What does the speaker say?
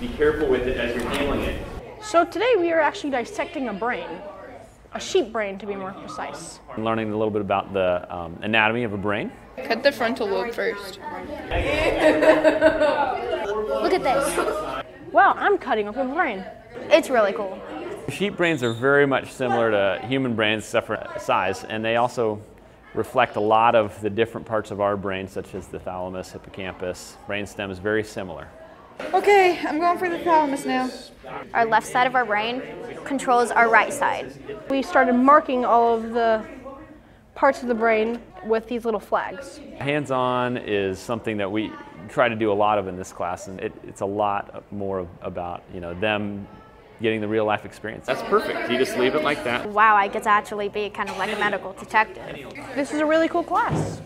be careful with it as you're handling it. So today we are actually dissecting a brain, a sheep brain to be more precise. Learning a little bit about the um, anatomy of a brain. Cut the frontal lobe first. Look at this. Wow, I'm cutting up a brain. It's really cool. Sheep brains are very much similar to human brains, except for size, and they also reflect a lot of the different parts of our brain, such as the thalamus, hippocampus. Brainstem is very similar. Okay, I'm going for the thalamus now. Our left side of our brain controls our right side. We started marking all of the parts of the brain with these little flags. Hands-on is something that we try to do a lot of in this class, and it, it's a lot more about you know them getting the real life experience. That's perfect. You just leave it like that. Wow, I get to actually be kind of like a medical detective. This is a really cool class.